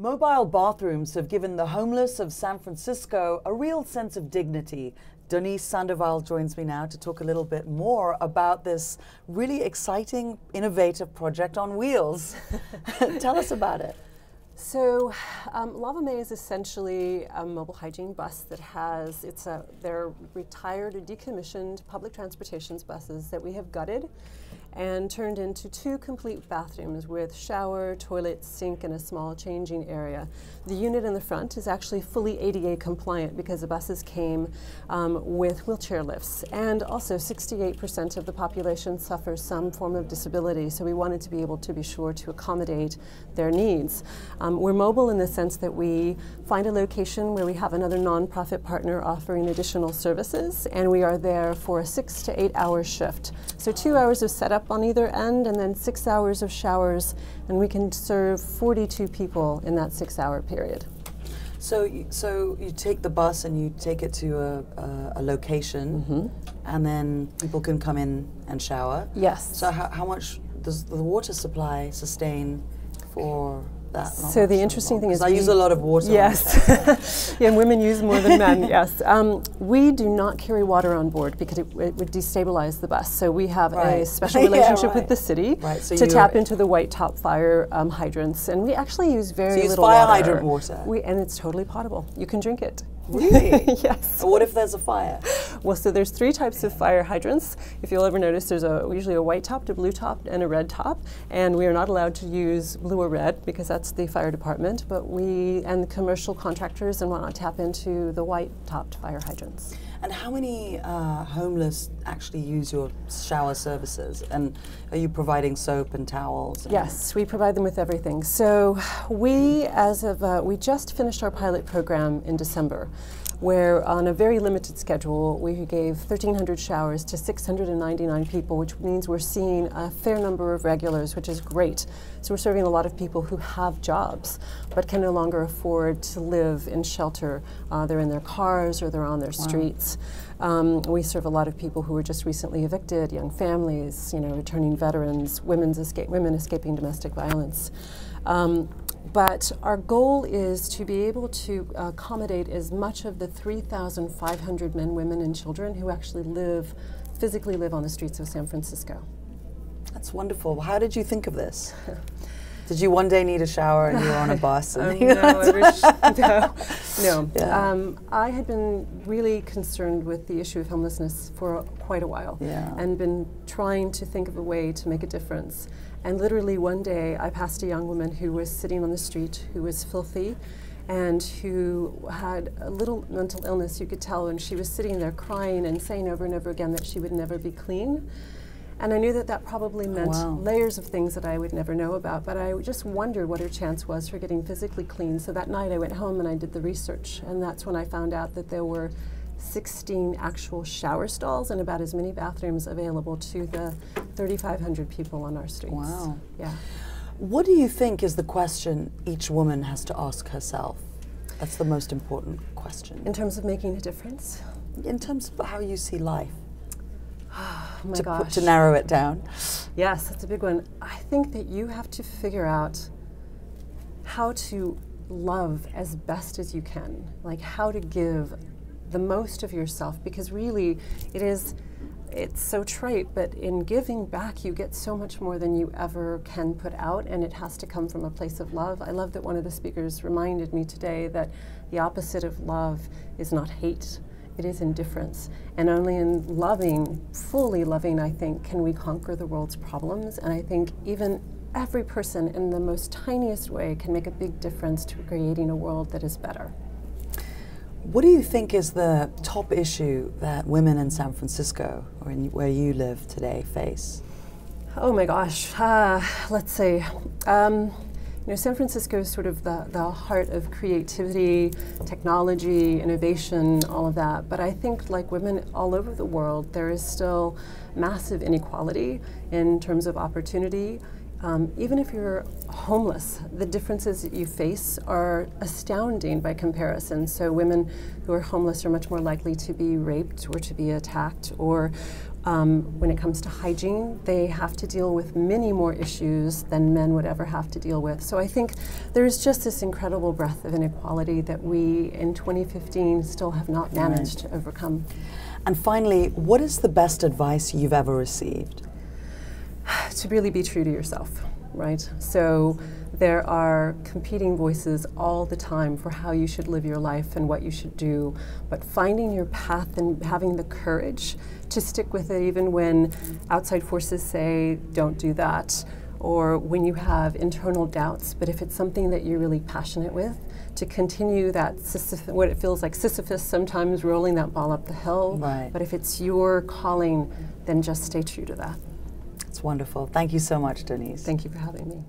Mobile bathrooms have given the homeless of San Francisco a real sense of dignity. Doniece Sandoval joins me now to talk a little bit more about this really exciting, innovative project on wheels. Tell us about it. So, um, Lava Mae is essentially a mobile hygiene bus that has it's a they're retired or decommissioned public transportations buses that we have gutted and turned into two complete bathrooms with shower, toilet, sink, and a small changing area. The unit in the front is actually fully ADA compliant because the buses came um, with wheelchair lifts. And also 68% of the population suffers some form of disability, so we wanted to be able to be sure to accommodate their needs. Um, we're mobile in the sense that we find a location where we have another nonprofit partner offering additional services, and we are there for a six to eight hour shift. So two hours of setup up on either end and then six hours of showers and we can serve 42 people in that six hour period. So, so you take the bus and you take it to a, a, a location, mm -hmm. and then people can come in and shower. Yes. So, how, how much does the water supply sustain for that So the interesting thing is I use a lot of water. Yes, yeah, and women use more than men. Yes, um, we do not carry water on board because it, it would destabilize the bus. So we have right. a special relationship yeah, right. with the city so to tap into the white top fire um, hydrants, and we actually use very so use little fire water. hydrant water. We, and it's totally potable. You can drink it. Really? yes. What if there's a fire? Well, so there's three types of fire hydrants. If you'll ever notice, there's a, usually a white top, a blue top, and a red top. And we are not allowed to use blue or red because that's the fire department. But we and the commercial contractors and whatnot tap into the white topped fire hydrants. And how many uh, homeless actually use your shower services? And are you providing soap and towels? And yes, we provide them with everything. So we, as of, uh, we just finished our pilot program in December where on a very limited schedule we gave 1,300 showers to 699 people, which means we're seeing a fair number of regulars, which is great. So we're serving a lot of people who have jobs but can no longer afford to live in shelter. Uh, they're in their cars or they're on their wow. streets. Um, we serve a lot of people who were just recently evicted, young families, you know, returning veterans, women's escape, women escaping domestic violence. Um, but our goal is to be able to accommodate as much of the 3,500 men, women, and children who actually live, physically live on the streets of San Francisco. That's wonderful. How did you think of this? Did you one day need a shower and you were on a bus? And um, no, I wish, no, no. Yeah. Um, I had been really concerned with the issue of homelessness for quite a while, yeah. and been trying to think of a way to make a difference. And literally one day I passed a young woman who was sitting on the street who was filthy and who had a little mental illness, you could tell, and she was sitting there crying and saying over and over again that she would never be clean. And I knew that that probably oh, meant wow. layers of things that I would never know about, but I just wondered what her chance was for getting physically clean. So that night I went home and I did the research, and that's when I found out that there were 16 actual shower stalls and about as many bathrooms available to the 3,500 people on our streets. Wow. Yeah. What do you think is the question each woman has to ask herself? That's the most important question. In terms of making a difference? In terms of how you see life. oh my to. Put, to narrow it down. Yes, that's a big one. I think that you have to figure out how to love as best as you can, like how to give the most of yourself because really it is it's so trite, but in giving back, you get so much more than you ever can put out, and it has to come from a place of love. I love that one of the speakers reminded me today that the opposite of love is not hate, it is indifference. And only in loving, fully loving, I think, can we conquer the world's problems. And I think even every person in the most tiniest way can make a big difference to creating a world that is better. What do you think is the top issue that women in San Francisco, or in where you live today, face? Oh my gosh, uh, let's see. Um, you know, San Francisco is sort of the, the heart of creativity, technology, innovation, all of that. But I think, like women all over the world, there is still massive inequality in terms of opportunity. Um, even if you're homeless, the differences that you face are astounding by comparison. So women who are homeless are much more likely to be raped or to be attacked or Um, when it comes to hygiene, they have to deal with many more issues than men would ever have to deal with. So I think there's just this incredible breadth of inequality that we in 2015 still have not managed right. to overcome. And finally, what is the best advice you've ever received? to really be true to yourself, right? So there are competing voices all the time for how you should live your life and what you should do, but finding your path and having the courage to stick with it even when outside forces say, don't do that, or when you have internal doubts. But if it's something that you're really passionate with, to continue that what it feels like Sisyphus sometimes rolling that ball up the hill. Right. But if it's your calling, then just stay true to that. It's wonderful. Thank you so much, Doniece. Thank you for having me.